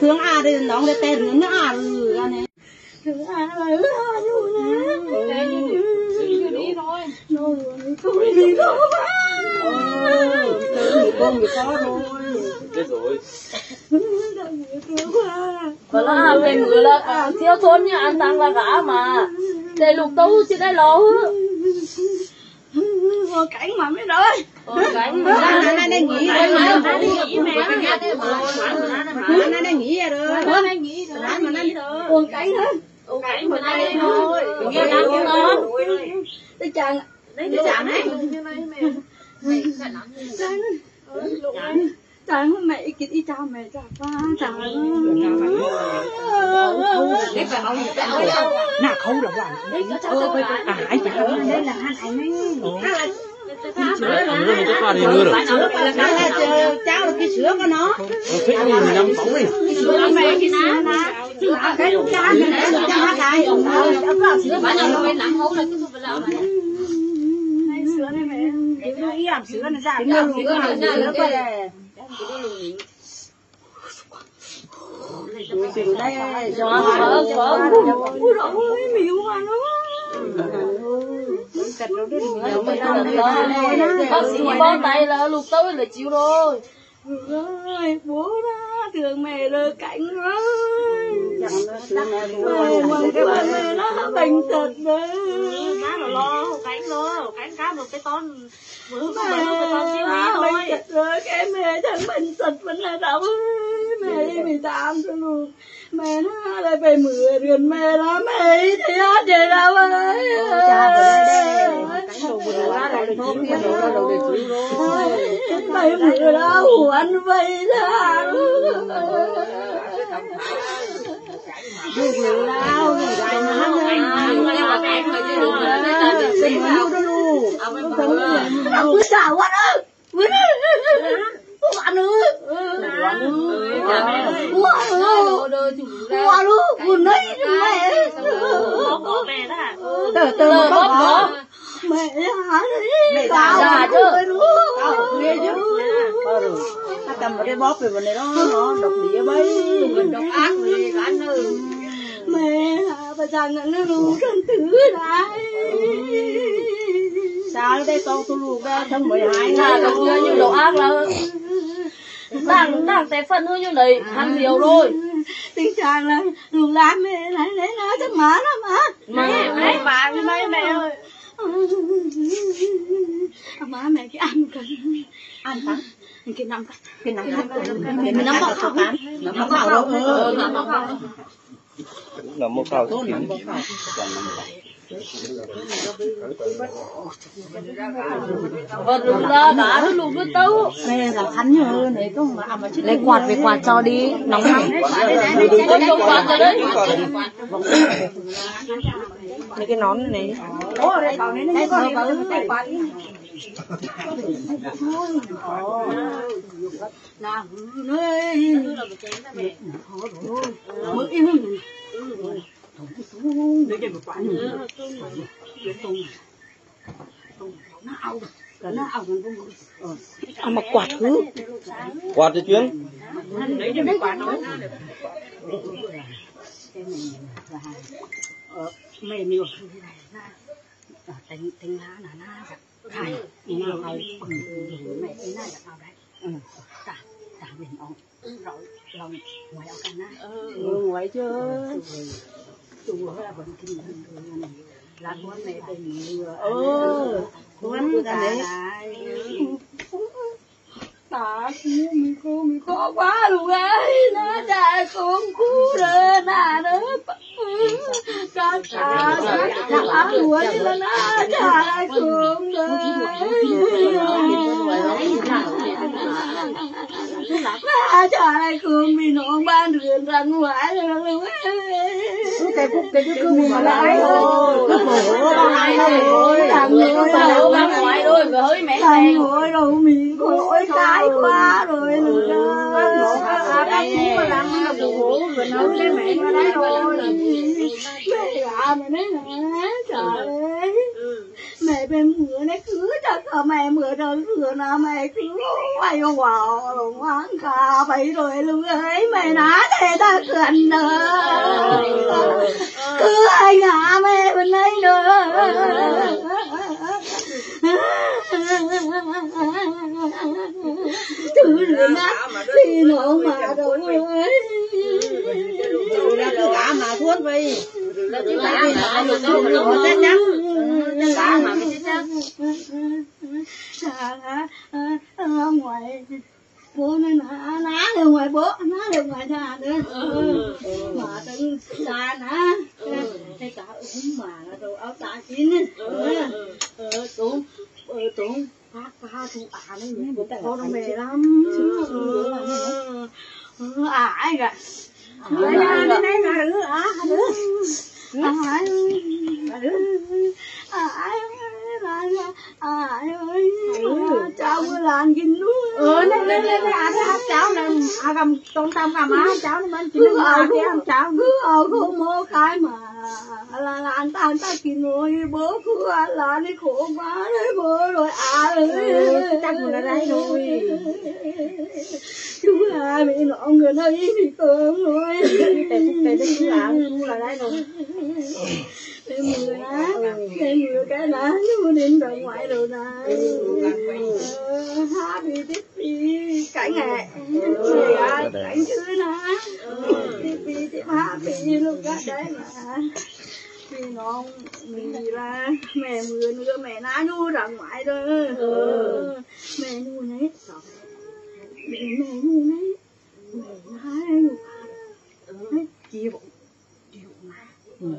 thương à thì nó để tè rửa nó à ừ cái này thương à là lo luôn á đi thôi. Tôi đi đâu mà từ con người có thôi. Chết rồi. và là về người là thiếu thốn như ăn tăng là cả mà. Để lục tú chứ đây lỗ Ngồi cảnh mà mới đợi cảnh anh anh đang nghĩ rồi mà anh đang nghĩ rồi anh mà anh Ngồi cảnh hả cảnh mà đây thôi nghe lắm cũng ngon Tôi chàng cái chạm này chàng chàng mẹ kịp đi chào mẹ chào ba chàng nào khâu là hoàn à anh chả đây là anh anh ấy Ăn nữa mình chắc qua đi nữa rồi. cái là cháu là cái sữa của nó Thích đi mình năm bóng đi. mẹ cái ná ná cái lúc cha này lúc cha cái ông ông sữa bà nhà nó làm hố là cái thuốc lão này sữa này mẹ nó ý làm sữa nó ra cái sữa nó sữa có là sữa đây Đó, phở, phở. ui dồi ôi miêu mà nó bác sĩ bó tay là lục tới là chịu rồi bố đó thương mẹ rồi cạnh rồi mẹ mẹ nó bệnh tật đấy lo cảnh lo cảnh cá một cái ton bữa mẹ nó bệnh tật rồi cái mẹ chẳng bệnh tật vẫn là đâu mẹ đi bị tạm cho luôn mẹ nó lại về mưa rườn mẹ nó. Mẹ thì đâu cái rồi thôi đồ để chịu rồi. Mày mưa đó huấn vậy ra vừa vừa lao rồi. lại nó Đừng có đâu. Luôn đâu có sao quá. đó quá nữa quá nữa quá nữa buồn đấy mẹ. Từ từ mà bóp bỏ mẹ hả? Mẹ tao chứ. tao ghê chứ. Ta cầm vào cái bóp về bên này đó nó độc địa bấy. Mình độc ác về cả nơi mẹ hả? Bà già ngẩn nó rủ thân thứ lại. Sao đây con? Tôi luộc ra trong mười hai là chưa nhưng đồ ác là đang đang té phân hư như này ăn nhiều rồi. Tình trạng là đủ làm mẹ lấy lấy nó cho má nó má. Mẹ mẹ bà với mấy mẹ ơi. má mẹ cái ăn cần ăn tán cái năm cái nắm cái nắm bọc khẩu tán nắm bọc khẩu đâu ừ nắm bọc khẩu Là một khẩu tôi kín. nắm bọc khẩu vật lục ra cả nó lục nó tấu mẹ là khánh nhờ này có mà mà chứ lấy quạt về quạt cho đi. Nóng hẳn mấy cái nón này Ủa, đây còn đây có đi vào tay quạt đi. nào nơi mới yêu để cho một quả nữa nó ao cả nó ao gần con mà quạt hứ Quạt cho chuyến. để cho một quả เออไม่มีว่ะแต่งแต่งล้าหน้าแบบใครหน้าใครคนหญิงไม่ไม่น่าจะเอาได้อืมจ้ะจ้ะเรียนออกเราเราหวยเอากันนะเออหวยเจอตัวเราบนกินเงินเงินรักคนไหนเป็นเรือเออวันไหนตาคู่มีคู่มีคู่ว้าลูกเอ้ยนะจ่ายของคู่เดินหน้าเด้ะ ca ca thằng áo lúa đi là nó trả cùng rồi nó trả cùng mi nó ban đường rắn hoài, rồi cái cúc cái cứ cứ lại thôi. Cứ khổ bao thôi. thằng người bà bà ngoại rồi mà mẹ thằng người đâu mi khổ cái quá rồi nữa mẹ à mà nói là trời ơi mẹ mẹ bên mưa này cứ cho cả mẹ mưa đơn thừa na mẹ cứ quay vào rồi ngoan cả vậy rồi luôn ấy. Mẹ ná thế ta cần nữa cứ ai ngả mẹ bên đây nữa thứ nữa nát thì nó mà đâu là cứ cả mà thuốc là chỉ cả mà đâu mà nó chết nhắn chứ cả mà nhắn à, à, à, ngoài bố nên là ná được ngoài bố ná được ngoài nhà nữa mà từng ta ná cái cả uống mà đồ áo ta chín ờ tụng ờ tụng thu à nó những bố có nó mệt lắm. à ai cả ai ra đây này mà đứa à đứa ai ai ai ơi cháu mới làm kinh luôn ừ nên nên nên à thế hát cháu nè à cầm con tâm cầm á cháu nó bên chỉ cứ nó ở à cái ăn cháu cứ ở không mô cái mà là là anh ta anh ta kinh rồi bố cứ ăn là đi khổ quá đấy bố rồi à ơi. Chắc mình ở đây rồi chú là bị nọ người đây thì cơm rồi. Tề phúc tề đấy chú là chú là đây rồi. Để mưa ná để mưa cái ná chú đến đồng ngoại rồi này. Hát đi tiếp đi cảnh nghệ cảnh chứ ná tiếp đi tiếp hát đi lúc cái đấy mà nó vì là mẹ mưa nữa mẹ ná nhu ra ngoài rồi. Mẹ nhu này mẹ mẹ nhu này mẹ ná nhu chịu chịu mà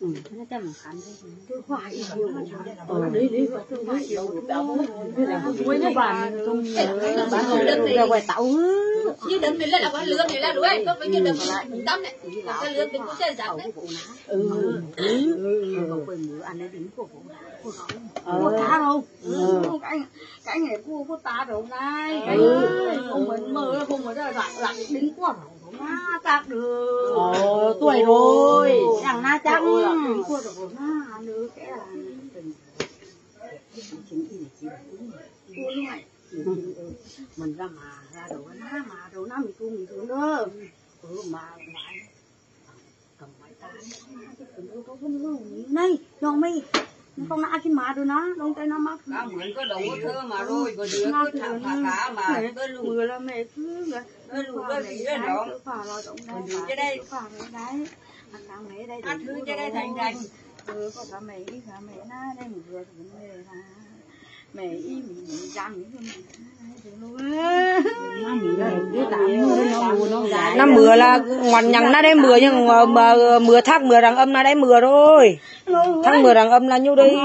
ừ nó chắc mình khánh thế tôi phải chịu ờ đi đi tôi phải chịu quay nó bàn không bàn rồi ra ngoài tàu như đừng mình lên là con lươn này là đuổi có phải như đừng tâm này còn cái lươn đừng có chơi giặc đấy ừ ừ quên mưa anh ấy đến của phụ của ta đâu cái cái ngày của của ta đâu này không mình mơ không mình ra đặt đặt đến của na chắc được. Ờ tuổi rồi. Chẳng na chắc. Này mình ra mà ra đồ na mà đồ na mình cung mình xuống đó ừ mà lại cầm máy tay có này cho mi không nã cái mà đồ na đông tay nó mắc. Cả mượn có đủ thơ mà rồi, có đứa cứ thằng phá cá mà cái lù mưa là mẹ cứ cái lù cái gì đó đó. phà lo động đây Giữ cái đây. rồi đấy. Ăn ăn mẹ đây Ăn thứ cái đây thành thành. ừ có cả mẹ cả mẹ na đây một vừa thì mẹ là mẹ mình răng năm mưa là ngoằn nhằng nó đấy mưa nhưng mà mưa thác mưa rằng âm nó đấy mưa rồi thác mưa rằng âm là nhiêu đây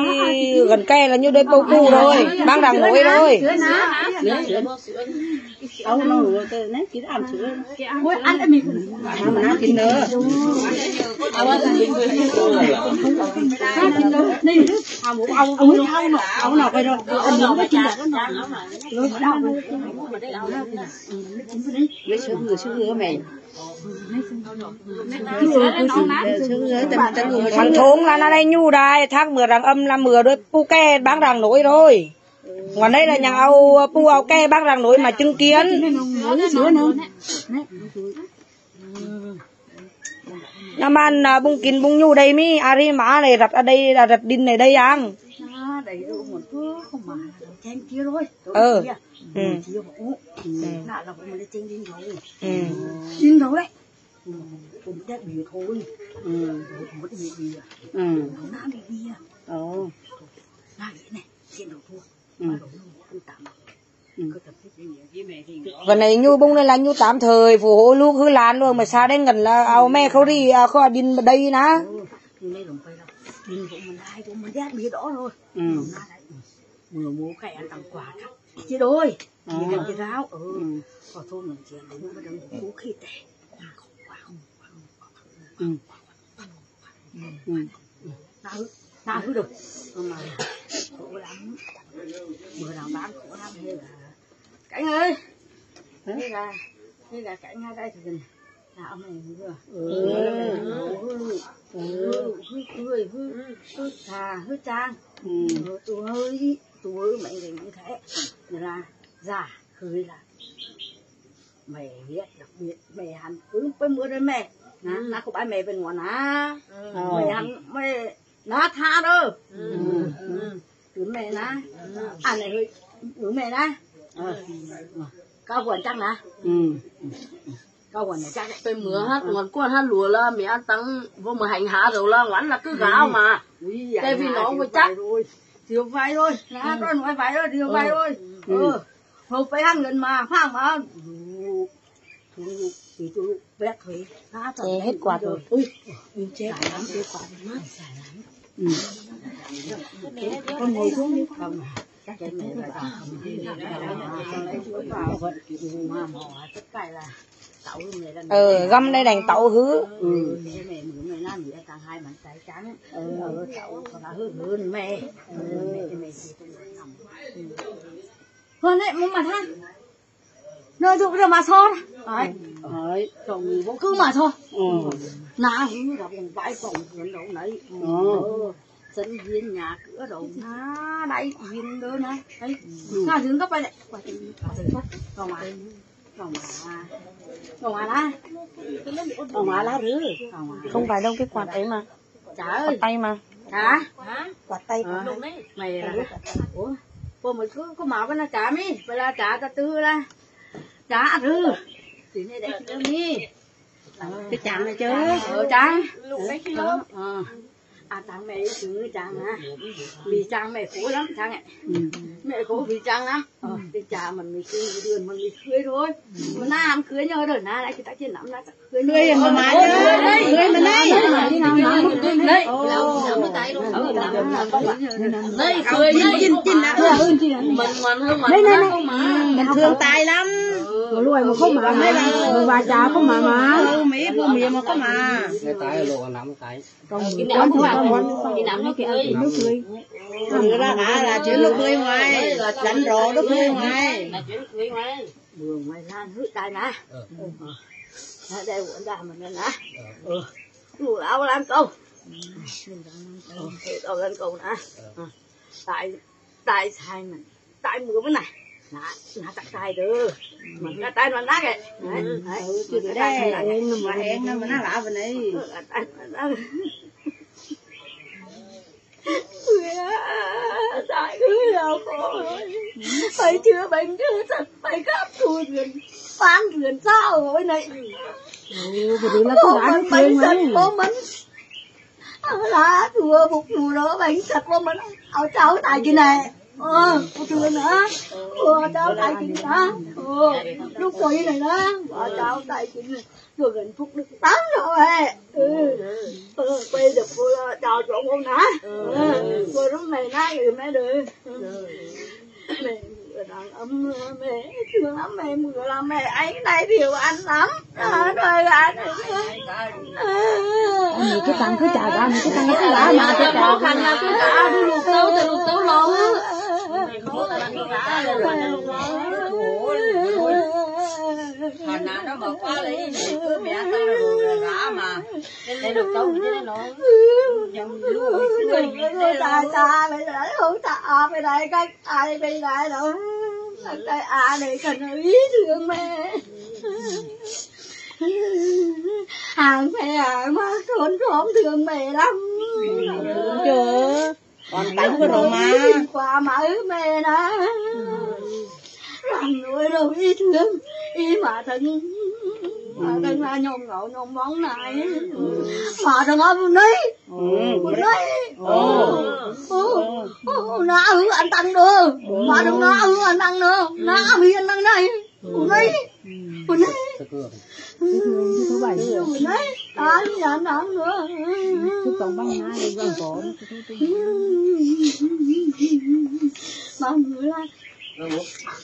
gần cây là nhiêu đây bầu cu rồi băng rằng nổi rồi đâu nó ngồi từ nấy chỉ ăn sữa ôi ăn em mình mà mà nó kín nữa này ông ông ông ông ông nào phải rồi ông nó cái chuyện đó nó đau lấy sữa người sữa người mày người người thằng thốn là nó đây nhu đây thác mưa rằng âm là mưa đôi. Pu ke băng rằng nổi rồi ngoài đây là nhà ao pu ao ke bác rằng nổi mà chứng kiến năm Nam ăn à, bung kín bung nhu đây mi à, ari má này đặt ở đây là đặt đinh này đây ăn ờ ừ. Ừ. Ừ. Ừ. ừ. ừ mất bị bị ừ. Nó bị bia ồ nó vậy này trên đầu thua ừ ăn tạm ừ cứ tập thích như vậy với mẹ thì Gần này nhu bung đây là nhu tạm thời phù hộ lúc hư lan luôn mà sao đến gần là ao me khâu đi à, kho đinh đây ná thì đây đồng phải đâu đi của mình ai của mình đã bị đó rồi ừ. Mưa mua cái ăn tặng quà khác chia đôi chia Ờ. đôi chia ráo ừ. Ừ có thôi mình chia đúng với đồng cũ khi tệ không quá không quá ừ. Ừ xa hứa được mà khổ lắm. Bữa nào bán khổ lắm hay là cảnh ơi! Hay là như là cảnh ngay đây thì là ông này vừa ừ. ừ. ừ. ừ. cười hư ừ. thà hư trang. Ừ. Tụ hơi tụ hơi mấy người như thế. Là già cười là mày biết đặc biệt. Mày hắn cứ với mưa đấy mẹ. Nó có bãi mày bên ngoài nó mày hắn mày nó tha đó. Ừ. Ừ, ừ, cứ mẹ lá à này cứ mẹ lá cao quần chắc lá cao quần chắc tôi mưa hết còn con hết lùa là mẹ ăn tăng vô mà hành hạ rồi là ngoan là cứ gạo mà. Cái vì nó mới chắc. thiếu vai thôi. Lá con nói vai thôi thiếu vai thôi. Ừ. Không phải ăn gần mà phang mà. Thì tôi vét thuế hết quạt rồi. Ui. Chết lắm. chết quạt lắm ừ. con ngồi xuống đi cầm ờ cái này là ừ găm đây đành tẩu hứa ừ. hơn đấy muốn mặt ha nơi dụng rồi mà so đấy. Đấy cứ mà so ừ. nào. Cũng gặp bằng bãi phòng chuyện đâu đấy, ừ. ừ. sân viên nhà cửa đồ ha đấy viên đó này. Đấy sao dừng gấp đây đấy quả tình quả tình quá còn mà không phải đâu cái quạt ấy mà. Quạt tay mà. Hả? Quạt tay à. mày là ủa cô mình cứ có mạo cái nó trả mi. Bây là trả ta tư ra trả rư thì này để cho mi cái chạm này chứ ờ kilo ờ à tặng mẹ chứ trang à vì trang mẹ khổ lắm trang ạ mẹ khổ vì trang lắm ờ cái cha mình mình cưới đường mình mình cưới thôi mà na làm cưới nhau rồi na lại cái ta trên nắm na cưới cưới mà má chứ cưới mà nay đây đây cười đây chín chín đã mình ngoan hơn hơn không mà mình thương tay lắm nuôi mà không mà mấy là bà cha không mà mà. Ừ mỹ phụ mì mà có mà. Cái tay lộ nắm tay cái nào cũng phải. cái nào nó cười ừ ra cả là chuyện lúc cưới ngoài đánh rộ lúc cưới ngoài. Là chuyện cười mà đường mày lan hư tay nè ở đây quận ra mình nè ừ lù lão làm câu câu lên câu nè tại tại sai mình tại mưa bên này nè nè tại sai được mình cái tay nó nát kìa đấy chứ được đây mà hẹn nó mà nó lạ bên đây tại cứ đâu có phải chưa bệnh chưa thật phải gấp thù thuyền phán thuyền sao rồi này có bệnh bánh thật có mấn lá thua phục thua đó bánh thật có mấn áo cháu tại kia này ờ thua nữa. Ờ cháu tại ờ lúc rồi này đó. Ở cháu tại này. Rồi gần phút được tám rồi ừ. Ờ quay được cô chào chỗ con hả? Ừ. Rồi lúc này nay rồi mẹ được. Mẹ mưa đang ấm mẹ thương lắm mẹ mưa là mẹ ấy này điều anh lắm à, rồi anh mình cái tăng cứ chào ra mình cái tăng cứ lá mà cho khó khăn là cứ cả đi lục tấu từ lục tấu lo Hồi nào nó mà qua lấy cứ mẹ tao rồi. Đây lục tấu như thế nó rồi. ta ta mày lại không ta mày lại cái ai mày lại đâu? Cái à này cần ý thương mẹ? Hàng mẹ mà trốn trốn thương mẹ lắm. Chưa còn tánh của đồ mà. qua mà mẹ đó rằng nuôi đâu ý thương ý mà thân mà thân là nhom ngộ nhom bóng này. Mà thân ở bên đấy bên đấy nó hư anh tăng được mà đừng nó hư anh tăng được nó hư anh tăng này. Bên đấy bên đấy thứ bảy bên đấy đó thì anh tăng nữa. Thứ tổng băng hai vòng cổ mà người là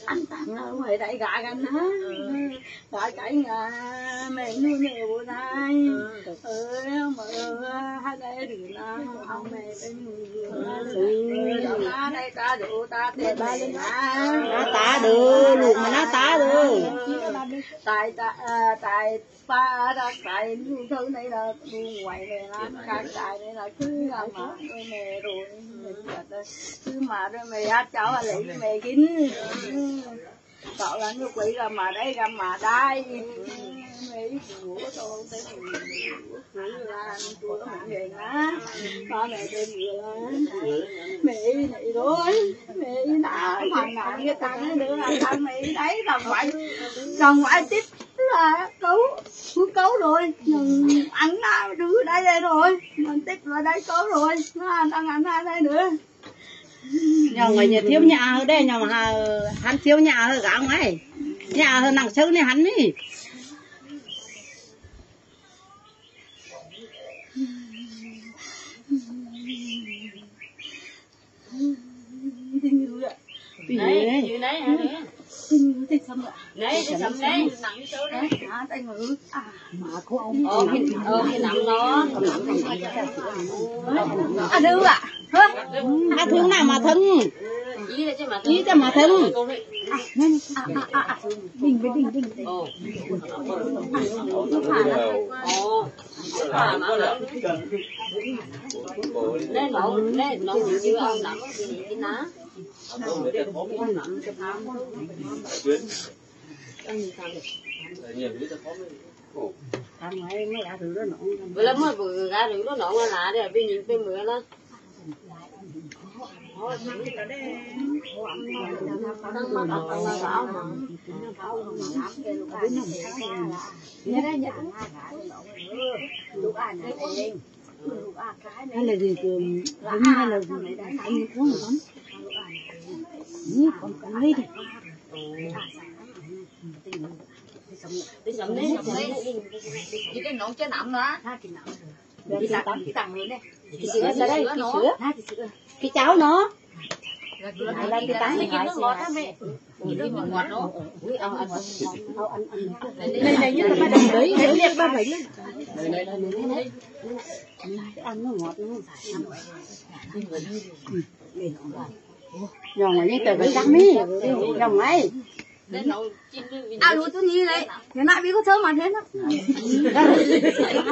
anh tặng ừ. ừ. nó mày đại gà gần hả đại cái ngà mày nuôi mẹ này ơi mà hai đại rửa na ông mẹ đây nuôi na đây ta đồ ta tiền ba lên na ta đưa luộc mà na ta đưa tại tại tại pha ra cài như thứ này là bu quậy này là các cài này là cứ làm mà rồi mẹ rồi cứ mà rồi mẹ hát cháu là lấy mẹ kín cậu là như quỷ là mà đây là mà đây mẹ của tôi tới cứ là tôi nó mẹ về á ba mẹ tên vừa mẹ này rồi mẹ đã thằng nào cái thằng nữa là thằng mẹ đấy là ngoại là ngoại tiếp là cứu cứu cứu rồi. Nhưng ăn na đưa đây đây rồi. Mình tiếp vào đây cứu rồi. Nó ăn ăn ăn hai đây nữa. Nhà người nhà thiếu nhà ở đây, nhà mà hắn thiếu nhà ở gã ngoài. Nhà ở nặng sâu này hắn đi. thì như vậy Này, như này hả nè? thì như thì xong rồi Này, thì sầm này. đấy à tay ngữ à mà cô ông Ờ, cái, ờ, cái nằm nó. à đưa ạ hả À thương nào mà thân. À à à à nó phải là ồ. À, mà nó. Nên nó, nên nó như ông thì cái ná. Thằng ấy mới vừa ra được nó nọ là để bên nhìn bên mưa đó. Tăng mặt tăng là gạo mà. Hay là gì cường đúng hay là ăn anh có lắm. Ừ, còn còn đây thì Đi cái nón chế nằm đó cái tặng cái tặng này Cái sữa ra đây, cái sữa. cái cháu nó. Lên cái tán Cái gì nó ngọt ngọt nó. Ui, ăn đây này nhưng mà ba đồng đấy. Đấy liệt ba bảy lên cái ăn nó ngọt nó nhỏ mà như tờ cái đắng đi nhỏ ấy À lúa tôi như đấy. Hiện tại biết có thơm mà thế nó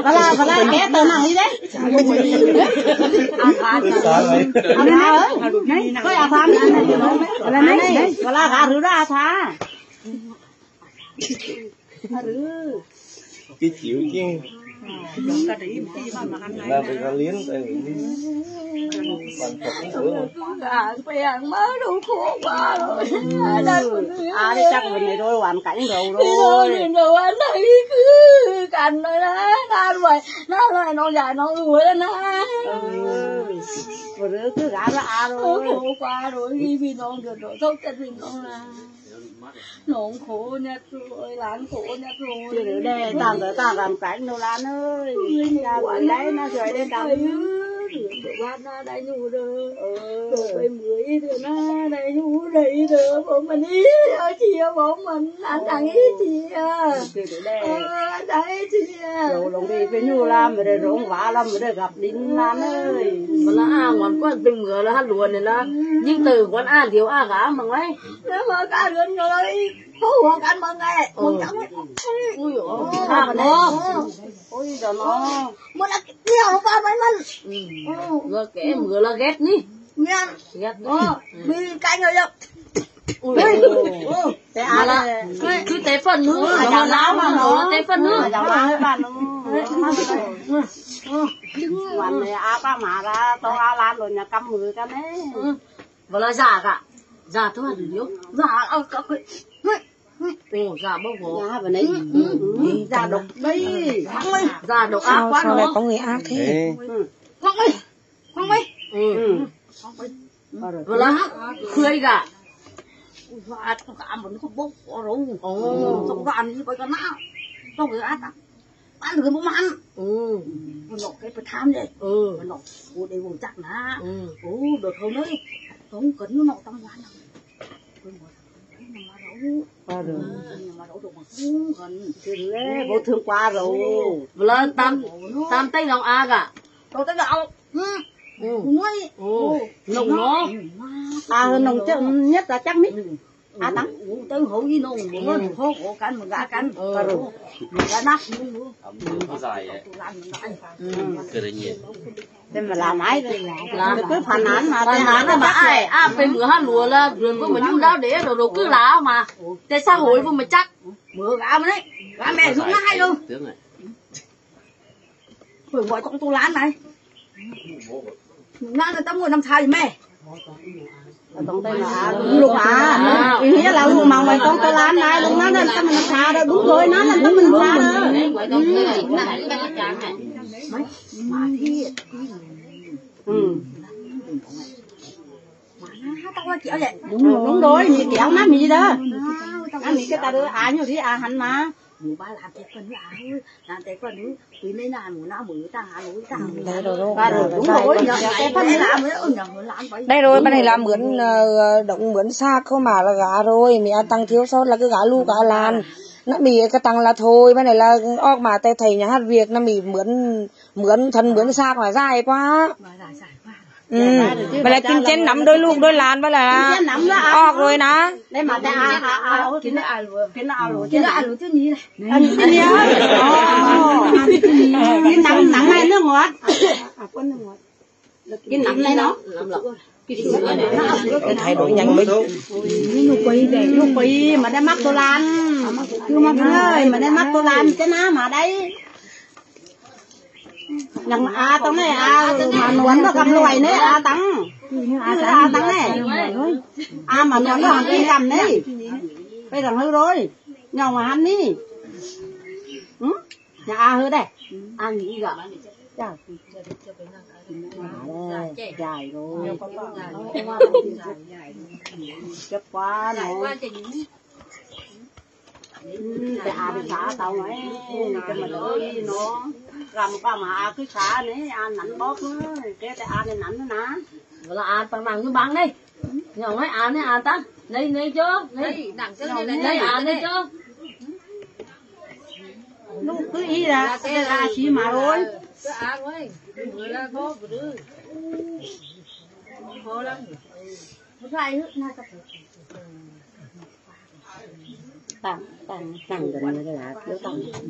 và là và là bé tờ nào đi đấy à thà Sao vậy? à thà ơi. Này có à thà và là này. Và là gà rửa ra thà Cái chịu chứ. Là phải gà liến tại vì bạn thật cũng nữa. gà phèn mới đủ khổ quá rồi à đi chắc mình này rồi hoàn cảnh rồi rồi rồi rồi anh thấy cứ cằn rồi đó nó rồi nó lại nó dài nó đuổi lên nó vừa cứ gà ra à khổ rồi quá rồi khi vì nó được rồi thôi cái mình nó là nó khổ nhất rồi lán khổ nhất rồi được đây tao tới tao làm cảnh đâu lan ơi. Ra ngoài đấy nó rồi đây tao qua nó đây nhu rồi. Rồi phải mười rồi nó đây nhu đây rồi bọn mình ý ở chia bọn mình. Anh thằng ý đây ờ anh thằng ý chia rồi lòng đi với nhu làm rồi rong vả lắm rồi gặp đinh lan ơi. Mà là à ngoan quá từng người là hát luôn này là. Nhưng từ quán à thiếu à gã mà ngay nếu mà cả đứa rồi phố hoàng anh mừng nghe mừng chẳng ui dồi mà nó Ờ. ôi giờ nó mà là nhiều nó ba mấy mình rồi kẻ mưa là ghét ní. Nha ghét ờ vì canh rồi đó. Ui thế à là là cứ tế phần nữa à láo láo mà nó. tế phần nữa với bạn nó. Này à ba mà ra to à lan rồi nhà cắm người cái đấy. Và là giả cả giả thôi nhớ dạ ờ có cái ồ giả bốc vỏ nhà bên đấy ra độc đấy không ơi. Giả độc ác sao quá sao lại nó có người ác thế? Không ơi không ơi. Ừ. Rồi và là khơi cả và nó cả một cái bốc ồ. Xong rồi ăn như vậy cái nào. Xong rồi ăn ăn được một ăn. Ừ. Nó nọ cái phải tham đi ừ. Nó nọ ô đây vô chắc nè. Ừ. Không đấy không cần nó rồi thì lẽ bộ thương qua rồi. Là tam tam tây lòng a cả tôi tới đâu nói. Nồng nó à nồng chứ nhất là chắc mít tắng tới hổ với nông bữa hổ hổ cắn mà gã cắn qua rồi gã nát nó dài ấy cái đấy nhỉ thế mà làm ai rồi. Là cứ phản án mà phản án là mà ai? à bên bữa hát lúa là vườn của mình nhung đau để rồi đồ cứ lá mà. Tại xã hội của mình chắc. Bữa gã mà đấy gã mẹ xuống ngay luôn. tiếng này. Phải gọi con tôi lán này. Lán là tao ngồi nằm thai mẹ lục à ý nghĩa là lục mà mày con tôi làm này lục nó nên sao mình xả đó đúng rồi nó nên tao mình xả đó ừ. Tao vậy đúng. Rồi. Đúng rồi mì kéo má mì đó. Ăn mì cái ta đưa à nhiều đi? À hành mà đây rồi bên này làm mướn ờ, động mướn xác không mà là gà rồi. Mẹ tăng thiếu sót là cái gà lu gà lan nó mì cái tăng là thôi bên này là óc mà tay thầy nhà hát việc nó mì mướn mướn thân mướn xác mà dài quá mà là ừ bên này kinh chén nắm đôi lu đôi lan bên là Kinh chén nắm à. óc rồi nè. Đây mà ta à à à rồi nhớ cái nắm nắm này nước ngọt. À con nước ngọt. Cái nắm này nó. Thay đổi nhanh mới. Nó quỳ để nó quỳ mà đã mắc tôi lan. Chưa mắc ơi mà đã mắc tôi lan cái ná mà đấy nhằng à tao này à mà nuốn nó cầm loài đấy à tăng. À tăng này à mà nuốn nó hàng kia cầm đấy bây giờ hư rồi. Nhau mà hắn đi. Ừ? Nhà à hư đây. Nghĩ gà Chà. À, đây, dài rồi. Chấp quá. Nó cái à bị xả tao mấy cái mà đợi nó làm qua mà cứ xả này à nắn bóp nữa cái cái à này nắn nữa nè Gọi là an bằng bằng như bằng đây. Nhỏ mấy an đấy an ta. Đây đây chưa đây đây an đây chưa lúc cứ ý là cái là xí mà rồi ต่า的那个นม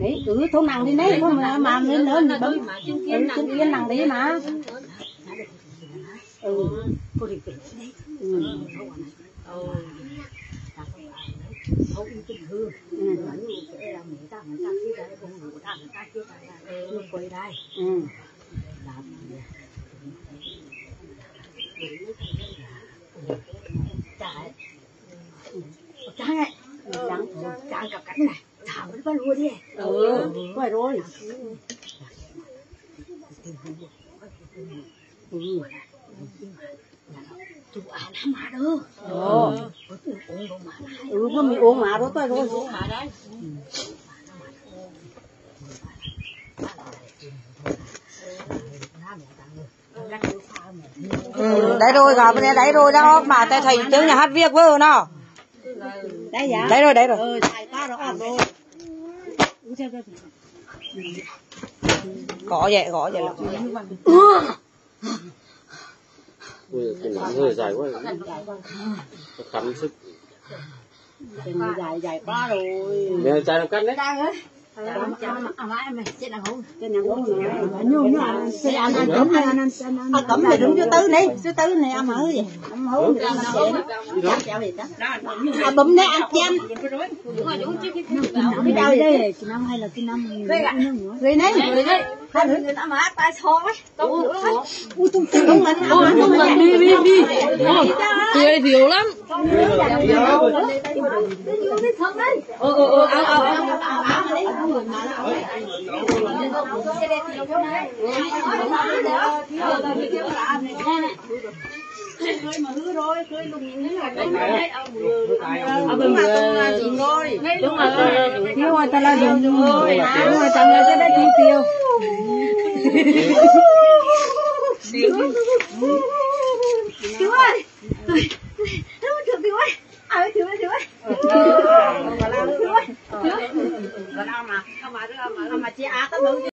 đấy cứ thôn nàng đi đấy không mà mà lên lớn thì bấm. Ừ, chứng kiến nàng đấy mà. Ừ. Ừ ừ Trang này, Trang, Trang cặp cánh này, thả nó vào luôn đi. ừ phải rồi À nó mà đâu. Ồ. Ừ, có mình uống mà đó tôi rồi. ừ đấy rồi bên này đấy rồi đó mà tay thầy tiếng nhà hát việc vơ nó dạ. đấy rồi đấy rồi Ừ, ta đó rồi. gõ vậy gõ vậy là Ui, cái nắm hơi dài quá khắn sức Tình dài dài quá rồi. nè chai làm cắt đấy này ăn ăn cấm này ăn này đúng chưa tư này chưa tư này ăn hử gì ăn người vậy cháo gì đó à bấm này ăn chem cái đâu đây cái năm hay là cái năm rồi này rồi này hai đứa người ta mà tay thôi ui tung tung mình ăn nhưng mà đi đi đi tươi thiếu lắm ờ ờ ờ ao ao ao à mình chuyện rồi đúng rồi thiếu ai ta là dùng nhưng mà chẳng là sẽ ได้ chi tiêu cứu ơi cứu ơi cứu ơi à cứu ơi cứu ơi mà chị á tao